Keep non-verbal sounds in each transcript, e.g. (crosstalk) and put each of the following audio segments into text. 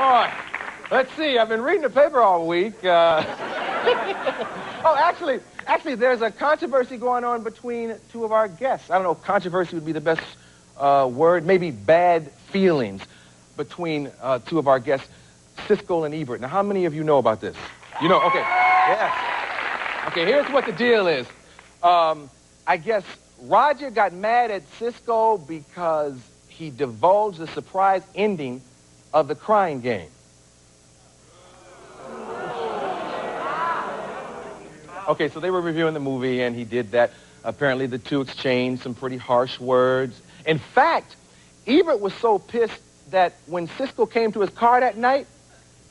right. Let's see. I've been reading the paper all week. Uh... (laughs) oh, actually, actually, there's a controversy going on between two of our guests. I don't know. if Controversy would be the best uh, word. Maybe bad feelings between uh, two of our guests, Siskel and Ebert. Now, how many of you know about this? You know? Okay. Yes. Okay. Here's what the deal is. Um, I guess Roger got mad at Siskel because he divulged the surprise ending of the crying game. Okay, so they were reviewing the movie, and he did that. Apparently, the two exchanged some pretty harsh words. In fact, Ebert was so pissed that when Siskel came to his car that night,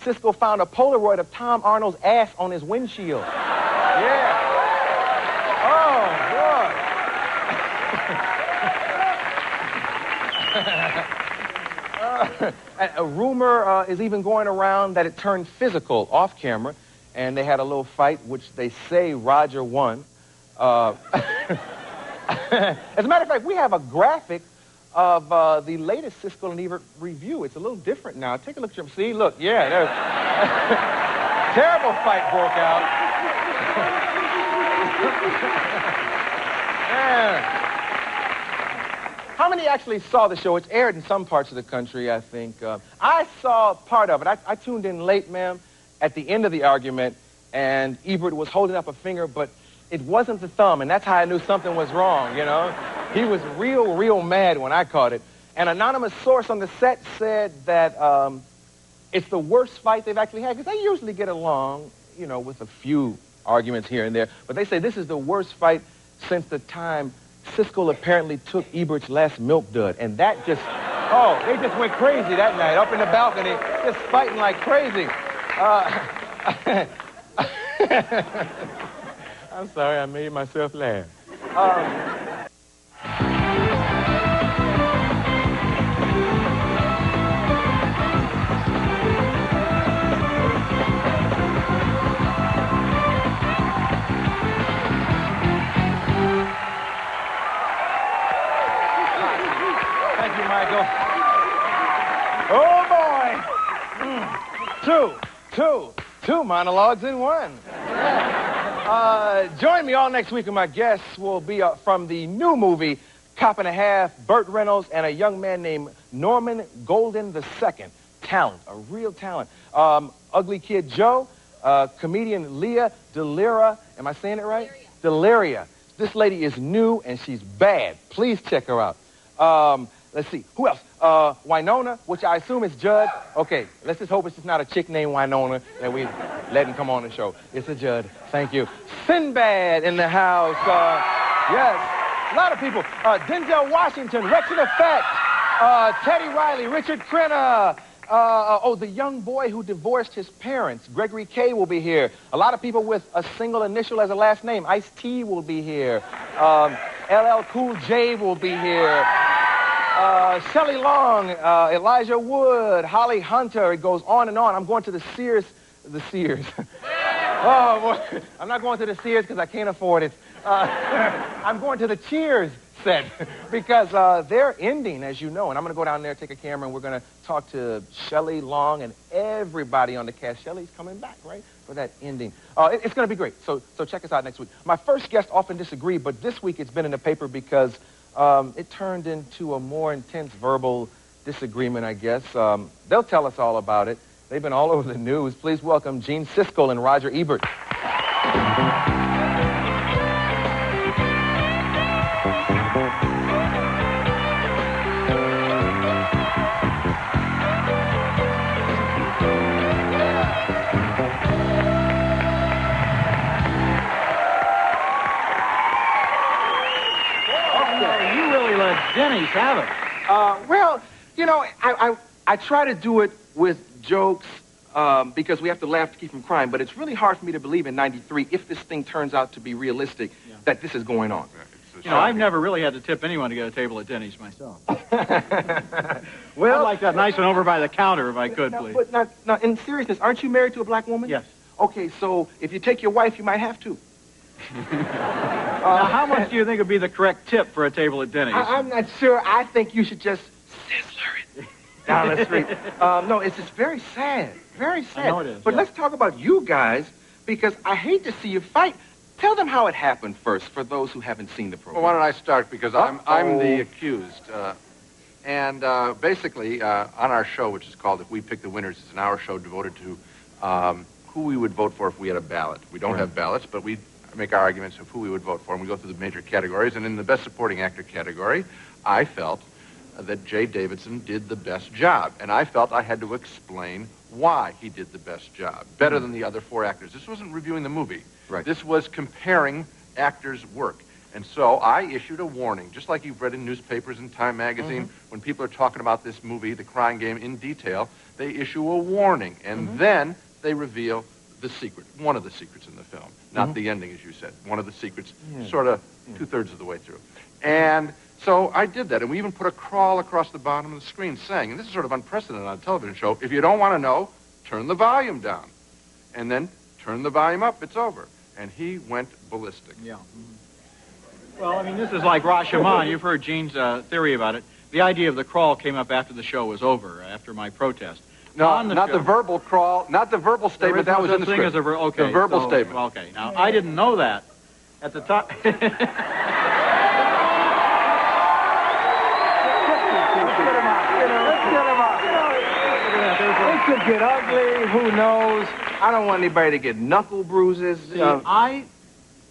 Siskel found a Polaroid of Tom Arnold's ass on his windshield. Yeah. Oh, boy. uh, a rumor uh, is even going around that it turned physical off camera and they had a little fight, which they say Roger won. Uh, (laughs) as a matter of fact, we have a graphic of uh, the latest Siskel and Ebert review. It's a little different now. Take a look at your... See, look, yeah, there's... (laughs) Terrible fight broke out. (laughs) yeah. How many actually saw the show? It's aired in some parts of the country, I think. Uh, I saw part of it. I, I tuned in late, ma'am at the end of the argument, and Ebert was holding up a finger, but it wasn't the thumb, and that's how I knew something was wrong, you know? He was real, real mad when I caught it. An anonymous source on the set said that um, it's the worst fight they've actually had, because they usually get along, you know, with a few arguments here and there, but they say this is the worst fight since the time Siskel apparently took Ebert's last milk dud, and that just, oh, they just went crazy that night, up in the balcony, just fighting like crazy. Uh, (laughs) I'm sorry, I made myself laugh. Um, Two two, monologues in one. (laughs) Uh, join me all next week, and my guests will be uh, from the new movie Cop and a Half, Burt Reynolds, and a young man named Norman Golden II. Talent, a real talent. Um, Ugly Kid Joe, uh, comedian Lea DeLaria. Am I saying it right? Deliria. This lady is new and she's bad. Please check her out. Um, let's see. Who else? Uh, Wynonna, which I assume is Judd. Okay, let's just hope it's just not a chick named Winona that we letting come on the show. It's a Judd. Thank you. Sinbad in the house. Uh, yes, a lot of people. Uh, Denzel Washington, Rex Wretched-Effect, uh, Teddy Riley, Richard Crenna. Uh, uh, oh, the young boy who divorced his parents. Gregory K will be here. A lot of people with a single initial as a last name. Ice-T will be here. Um, LL Cool J will be here uh, Shelley Long, uh, Elijah Wood, Holly Hunter. It goes on and on. I'm going to the Sears, the Sears. (laughs) oh, boy. I'm not going to the Sears because I can't afford it. Uh, (laughs) I'm going to the Cheers set (laughs) because uh, they're ending, as you know. And I'm going to go down there, take a camera, and we're going to talk to Shelley Long and everybody on the cast. Shelley's coming back, right, for that ending. Uh, it, it's going to be great. So, so check us out next week. My first guests often disagree, but this week it's been in the paper because um, it turned into a more intense verbal disagreement, I guess. Um, they'll tell us all about it. They've been all (laughs) over the news. Please welcome Gene Siskel and Roger Ebert. Uh, well, you know, I, I, I try to do it with jokes um, because we have to laugh to keep from crying, but it's really hard for me to believe in 93, if this thing turns out to be realistic, yeah. that this is going on. You know, I've never really had to tip anyone to get a table at Denny's myself. (laughs) well, I'd like that nice one over by the counter if I could, now, please. But now, now, in seriousness, aren't you married to a black woman? Yes. Okay, so if you take your wife, you might have to. (laughs) now, how much do you think would be the correct tip for a table at Denny's? I, am not sure. I think you should just sizzler it. down the street. um, no, it's just very sad. Very sad. I know it is, But yeah. let's talk about you guys because I hate to see you fight. Tell them how it happened first for those who haven't seen the Well, program. why don't I start? Because I'm, I'm the accused. Uh, and uh, basically, uh, on our show, which is called If We Pick the Winners, it's an hour show devoted to um, who we would vote for if we had a ballot. We don't have ballots, but we make our arguments of who we would vote for, and we go through the major categories. And in the Best Supporting Actor category, I felt that Jaye Davidson did the best job. And I felt I had to explain why he did the best job, better than the other four actors. This wasn't reviewing the movie. Right. This was comparing actors' work. And so I issued a warning, just like you've read in newspapers and Time magazine, mm-hmm. when people are talking about this movie, The Crying Game, in detail, they issue a warning. And mm-hmm. then they reveal the secret, one of the secrets in the film. Not the ending, as you said. One of the secrets, sort of two-thirds of the way through. And so I did that. And we even put a crawl across the bottom of the screen saying, and this is sort of unprecedented on a television show, if you don't want to know, turn the volume down. And then turn the volume up, it's over. And he went ballistic. Yeah. Well, I mean, this is like Rashomon. You've heard Gene's uh, theory about it. The idea of the crawl came up after the show was over, after my protest. No, On the not show- the verbal crawl, not the verbal statement. is That no was in the thing script. as a ver- okay, the verbal so- statement. Okay, now I didn't know that at the time. It could get ugly. Who knows? I don't want anybody to get knuckle bruises. See, Uh, I,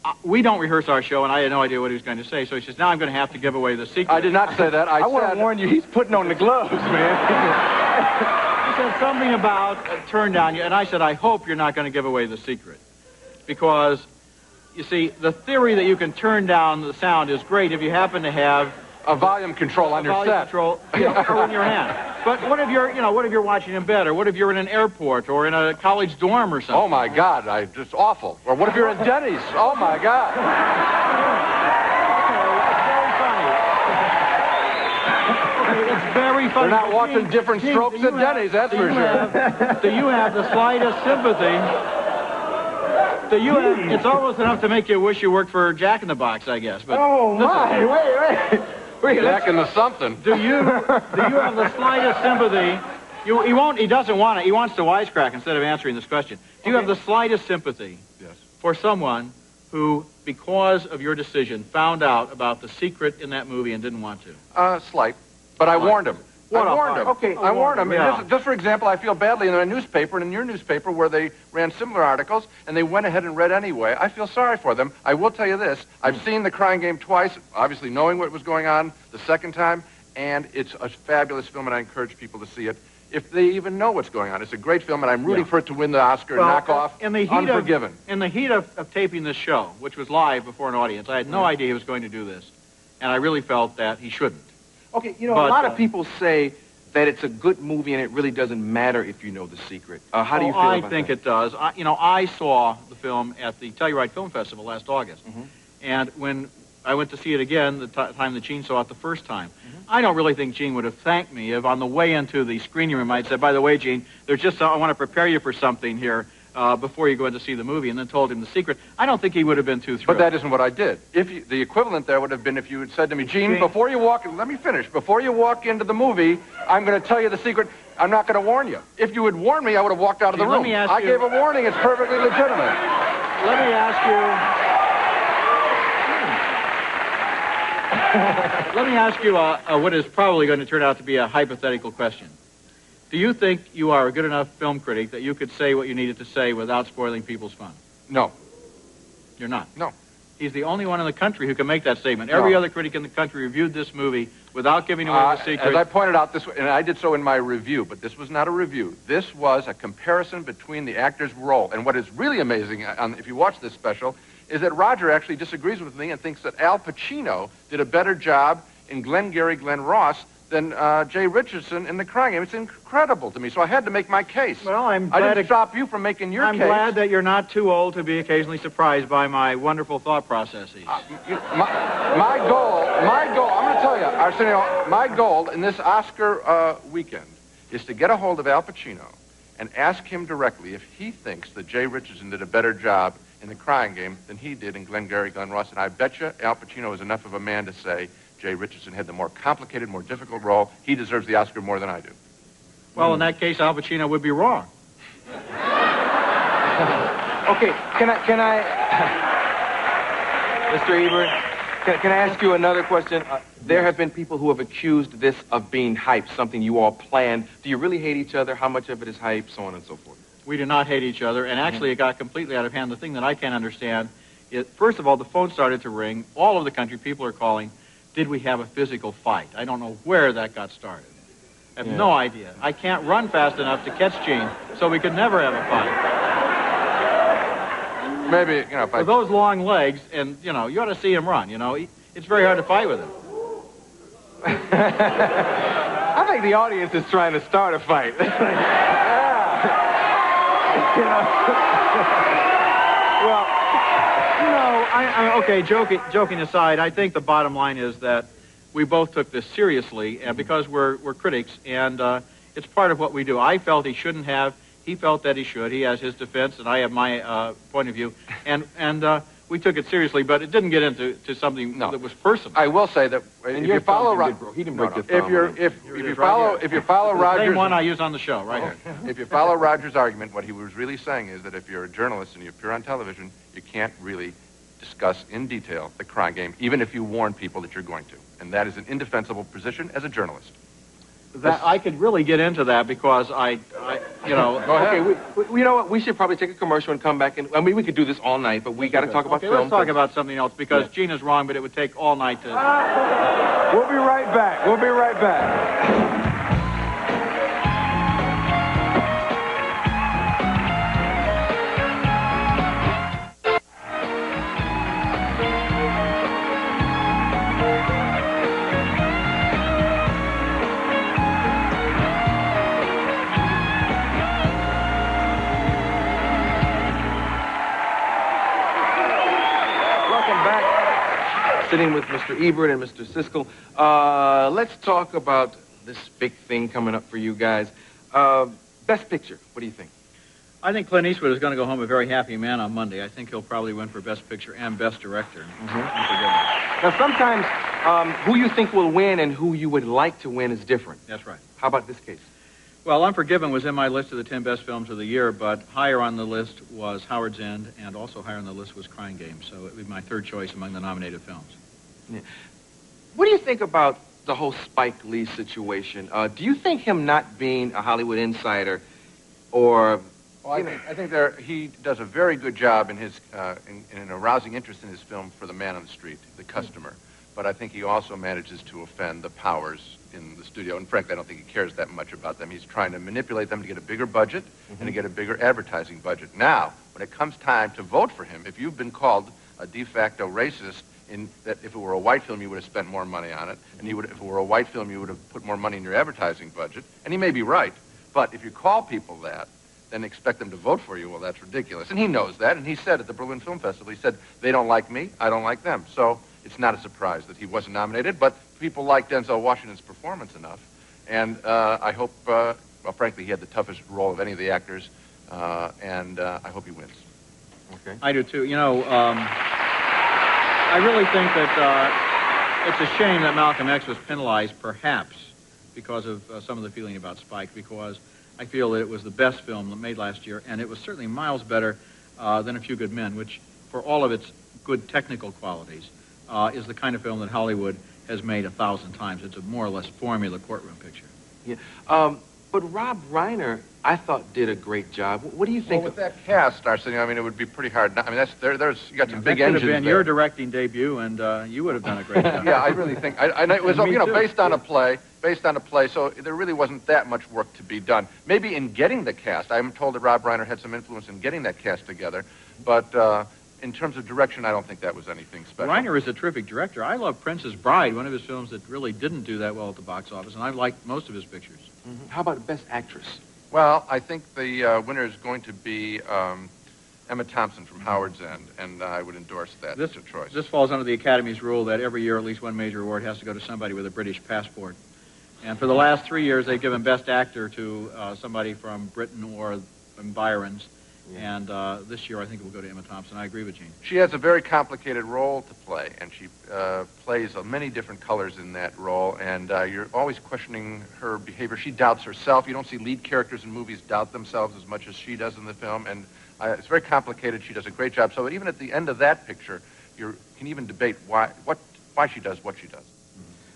I, we don't rehearse our show, and I had no idea what he was going to say. So he says, "Now I'm going to have to give away the secret." I did not say that. I, I want to warn you, he's putting on the gloves, man. (laughs) Said something about uh, turn down, you and I said, "I hope you're not going to give away the secret," because you see, the theory that you can turn down the sound is great if you happen to have a volume control on a your volume set. control you know, or in your hand. But what if you're, you know, what if you're watching in bed, or what if you're in an airport, or in a college dorm, or something? Oh my God! I just awful. Or what if you're in Denny's? Oh my God! It's very funny. They're not watching Gene- different Gene, strokes at Denny's, that's for sure. have- Do you have the slightest sympathy? Do you have, it's almost enough to make you wish you worked for Jack in the Box, I guess. But Oh, my. Wait, wait. (laughs) Wait, let's, Back into something. do you do you have the (laughs) slightest sympathy? You, he won't. He doesn't want it. He wants to wisecrack instead of answering this question. Do you have the slightest sympathy Yes. for someone who, because of your decision, found out about the secret in that movie and didn't want to? Uh, slight. But I warned him. What I warned him. Okay. I warned him. Yeah. Just, just for example, I feel badly in a newspaper and in your newspaper where they ran similar articles and they went ahead and read anyway. I feel sorry for them. I will tell you this. I've hmm. seen The Crying Game twice, obviously knowing what was going on the second time, and it's a fabulous film and I encourage people to see it if they even know what's going on. It's a great film and I'm rooting Yeah. for it to win the Oscar and knock off in the heat Unforgiven. Of, in the heat of, of taping this show, which was live before an audience, I had no hmm. idea he was going to do this, and I really felt that he shouldn't. Okay, you know, But, a lot uh, of people say that it's a good movie and it really doesn't matter if you know the secret. Uh, how do you Oh, feel I about think that? it does. I, you know, I saw the film at the Telluride Film Festival last August, Mm-hmm. and when I went to see it again, the ti time that Gene saw it the first time, Mm-hmm. I don't really think Gene would have thanked me if on the way into the screening room I'd said, "By the way, Gene, there's just I want to prepare you for something here." Uh, before you go in to see the movie, and then told him the secret. I don't think he would have been too thrilled. But that isn't what I did. If you, the equivalent there would have been if you had said to me, Gene, Gene. before you walk, let me finish. Before you walk into the movie, I'm going to tell you the secret. I'm not going to warn you. If you had warned me, I would have walked out of the Gene, let room. me ask I you- gave a warning. It's perfectly legitimate. Let me ask you. (laughs) Let me ask you uh, uh, what is probably going to turn out to be a hypothetical question. Do you think you are a good enough film critic that you could say what you needed to say without spoiling people's fun? No. You're not. No. He's the only one in the country who can make that statement. Every No. other critic in the country reviewed this movie without giving away Uh, the secret. as I pointed out this, and I did so in my review, but this was not a review. This was a comparison between the actor's role. And what is really amazing, uh, um, if you watch this special, is that Roger actually disagrees with me and thinks that Al Pacino did a better job in Glengarry Glen Ross than uh, Jay Richardson in The Crying Game. It's incredible to me. So I had to make my case. well, I'm I glad didn't stop you from making your case. I'm glad that you're not too old to be occasionally surprised by my wonderful thought processes. You- my, my goal, my goal, I'm going to tell you, Arsenio, my goal in this Oscar uh, weekend is to get a hold of Al Pacino and ask him directly if he thinks that Jay Richardson did a better job in the crying game than he did in Glengarry Glen Ross. And I bet you Al Pacino is enough of a man to say Jay Richardson had the more complicated, more difficult role. He deserves the Oscar more than I do. Well, in that case, Al Pacino would be wrong. (laughs) Okay, can I, can I, (laughs) Mr. Ebert, can, can I ask you another question? Uh, there have been people who have accused this of being hype, something you all planned. Do you really hate each other? How much of it is hype, so on and so forth? We do not hate each other, and actually, it got completely out of hand. The thing that I can't understand is, first of all, the phone started to ring. All over the country, people are calling. Did we have a physical fight? I don't know where that got started. I have Yeah. no idea. I can't run fast enough to catch Gene, so we could never have a fight. Maybe, you know, if I With those long legs, and you know, you ought to see him run. You know, he, it's very hard to fight with him. (laughs) I think the audience is trying to start a fight. (laughs) (laughs) You know? well, I, I okay. Joking, joking aside, I think the bottom line is that we both took this seriously, and because we're we're critics, and uh, it's part of what we do. I felt he shouldn't have. He felt that he should. He has his defense, and I have my uh, point of view, (laughs) and and uh, we took it seriously. But it didn't get into to something No. that was personal. I will say that if you follow, thumb, Ro- he did, bro- he didn't break your if thumb. you're if, if you is right follow here. if you follow the Rogers same one I use on the show, right here. (laughs) if you follow Rogers' argument, what he was really saying is that if you're a journalist and you appear on television, you can't really discuss in detail the crying game, even if you warn people that you're going to. And that is an indefensible position as a journalist. That I could really get into that because I, I you know. Go ahead. okay, we, we, you know what? We should probably take a commercial and come back. And I mean, we could do this all night, but we got to talk about okay, film. let's talk about something else because Gene is wrong, but it would take all night to. (laughs) We'll be right back. We'll be right back. Sitting with Mr. Ebert and Mr. Siskel. Uh, let's talk about this big thing coming up for you guys. Uh, best picture. What do you think? I think Clint Eastwood is going to go home a very happy man on Monday. I think he'll probably win for Best Picture and Best Director. Now, sometimes um, who you think will win and who you would like to win is different. That's right. How about this case? Well, Unforgiven was in my list of the 10 best films of the year, but higher on the list was Howard's End, and also higher on the list was Crying Game. So it would be my third choice among the nominated films. What do you think about the whole Spike Lee situation? Uh, do you think him not being a Hollywood insider or Well, I think, I think there, he does a very good job in his uh, in, in arousing interest in his film for the man on the street, the customer. But I think he also manages to offend the powers in the studio. And frankly, I don't think he cares that much about them. He's trying to manipulate them to get a bigger budget and to get a bigger advertising budget. Now, when it comes time to vote for him, if you've been called a de facto racist in that if it were a white film, you would have spent more money on it, and you would, if it were a white film, you would have put more money in your advertising budget. And he may be right, but if you call people that, then expect them to vote for you, well, that's ridiculous. And he knows that, and he said at the Berlin Film Festival, he said, they don't like me, I don't like them. So it's not a surprise that he wasn't nominated, but people like Denzel Washington's performance enough. And uh, I hope, uh, well, frankly, he had the toughest role of any of the actors, uh, and uh, I hope he wins. okay? I do too. You know, um, I really think that uh, it's a shame that Malcolm X was penalized, perhaps because of uh, some of the feeling about Spike, because I feel that it was the best film that made last year, and it was certainly miles better uh, than A Few Good Men, which, for all of its good technical qualities, uh, is the kind of film that Hollywood has made a thousand times. It's a more or less formula courtroom picture. Yeah. Um, but Rob Reiner, I thought, did a great job. What do you think? Well, think? with that cast, Arsenio, I mean, it would be pretty hard. Not, I mean, that's there, there's you got some big that could have engines been there. your directing debut, and uh, you would have done a great (laughs) job. yeah, I really think. I, I know it was, (laughs) Me you know, too. based on a play, based on a play, so there really wasn't that much work to be done. Maybe in getting the cast, I'm told that Rob Reiner had some influence in getting that cast together, but uh, in terms of direction, I don't think that was anything special. Reiner is a terrific director. I love Princess Bride, one of his films that really didn't do that well at the box office, and I liked most of his pictures. Mhm. How about Best Actress? Well, I think the uh, winner is going to be um, Emma Thompson from Howard's End, and I would endorse that This, a choice. this falls under the Academy's rule that every year at least one major award has to go to somebody with a British passport. And for the last three years, they've given Best Actor to uh, somebody from Britain or from Byron's. Yeah. And uh, this year, I think it will go to Emma Thompson. I agree with Gene. She has a very complicated role to play, and she uh, plays uh, many different colors in that role, and uh, you're always questioning her behavior. She doubts herself. You don't see lead characters in movies doubt themselves as much as she does in the film, and uh, it's very complicated. She does a great job. So even at the end of that picture, you can even debate why, what, why she does what she does.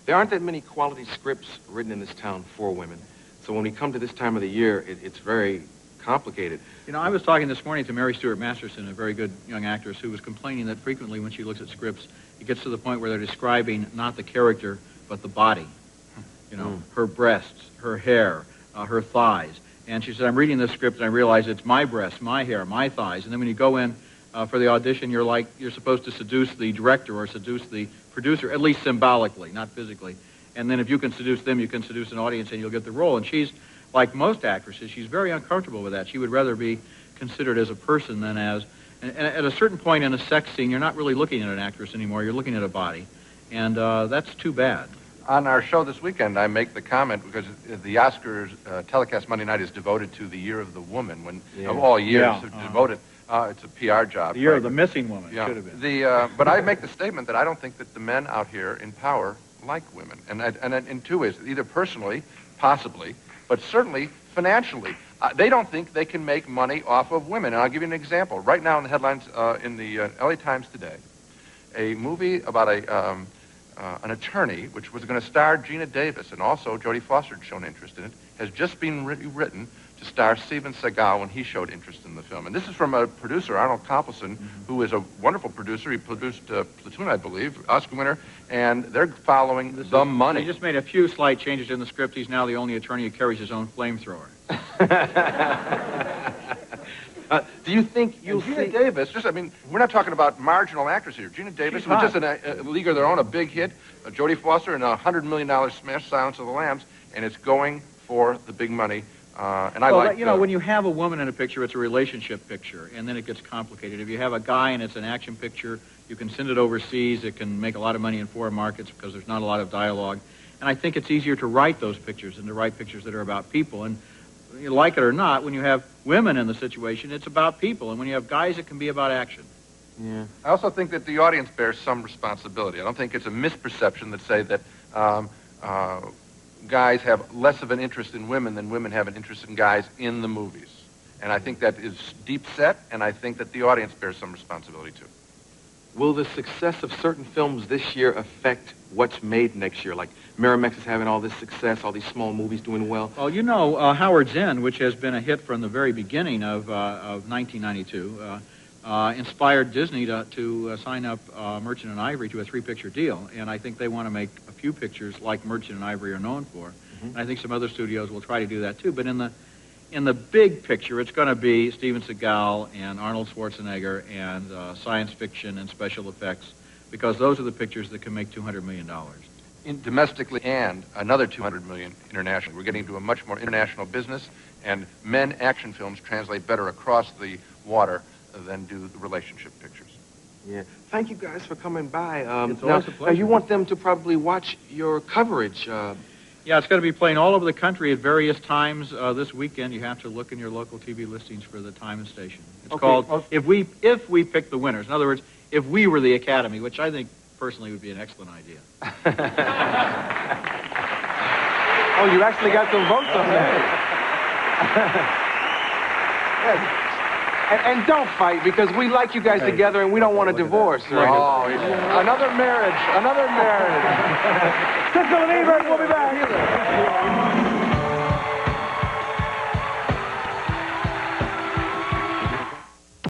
There aren't that many quality scripts written in this town for women. So when we come to this time of the year, it, it's very complicated. You know, I was talking this morning to Mary Stuart Masterson, a very good young actress, who was complaining that frequently when she looks at scripts, it gets to the point where they're describing not the character, but the body. You know, mm. her breasts, her hair, uh, her thighs. And she said, I'm reading this script and I realize it's my breasts, my hair, my thighs. And then when you go in uh, for the audition, you're like, you're supposed to seduce the director or seduce the producer, at least symbolically, not physically. And then if you can seduce them, you can seduce an audience and you'll get the role. And she's, like most actresses, she's very uncomfortable with that. She would rather be considered as a person than as, and, at a certain point in a sex scene, you're not really looking at an actress anymore. You're looking at a body. And uh, that's too bad. On our show this weekend, I make the comment because the Oscars uh, telecast Monday night is devoted to the Year of the Woman, when yeah. of all years, yeah. uh-huh. devoted. Uh, it's a PR job. The year right? of the missing woman. Yeah. Should have been. The, uh, but I make the statement that I don't think that the men out here in power like women, and and in two ways: either personally, possibly, but certainly financially. Uh, they don't think they can make money off of women. And I'll give you an example. Right now in the headlines uh, in the uh, LA Times today, a movie about a um, uh, an attorney, which was going to star Geena Davis, and also Jodie Foster had shown interest in it, has just been written to star Steven Seagal when he showed interest in the film. And this is from a producer, Arnold Kopelson, mm-hmm. who is a wonderful producer. He produced uh, Platoon, I believe, Oscar winner, and they're following this the is, money. He just made a few slight changes in the script. He's now the only attorney who carries his own flamethrower. (laughs) Uh, do you think you'll and see... Davis, just, I mean, we're not talking about marginal actors here. Geena Davis was just in a, a, league of their own, a big hit. Uh, Jodie Foster and a $100 million smash Silence of the Lambs, and it's going for the big money. Uh, and I well, like you know when you have a woman in a picture, it's a relationship picture, and then it gets complicated. If you have a guy and it's an action picture, you can send it overseas. It can make a lot of money in foreign markets because there's not a lot of dialogue. And I think it's easier to write those pictures than to write pictures that are about people. And you like it or not, when you have women in the situation, it's about people, and when you have guys, it can be about action. Yeah. I also think that the audience bears some responsibility. I don't think it's a misperception that say that. Um, uh, guys have less of an interest in women than women have an interest in guys in the movies. And I think that is deep set, and I think that the audience bears some responsibility too. Will the success of certain films this year affect what's made next year? Like Miramax is having all this success, all these small movies doing well. Well, you know, uh, Howard's End, which has been a hit from the very beginning of, uh, of 1992, uh, inspired Disney to, to uh, sign up uh, Merchant and Ivory to a three-picture deal, and I think they want to make a few pictures like Merchant and Ivory are known for. Mm-hmm. And I think some other studios will try to do that too. But in the in the big picture, it's going to be Steven Seagal and Arnold Schwarzenegger and uh, science fiction and special effects, because those are the pictures that can make $200 million. In domestically and another 200 million internationally. We're getting into a much more international business, and men action films translate better across the water than do the relationship pictures. Yeah. Thank you guys for coming by. Um, it's now, a pleasure. Now you want them to probably watch your coverage. Uh... Yeah, it's going to be playing all over the country at various times uh, this weekend. You have to look in your local TV listings for the time and station. It's okay. called okay. if we if we pick the winners. In other words, if we were the Academy, which I think personally would be an excellent idea. (laughs) oh, you actually got some votes on that. (laughs) (laughs) yes. And, and, don't fight because we like you guys hey, together and we don't want a divorce. Right? Oh, another marriage, another marriage. Siskel and Ebert, we'll be back.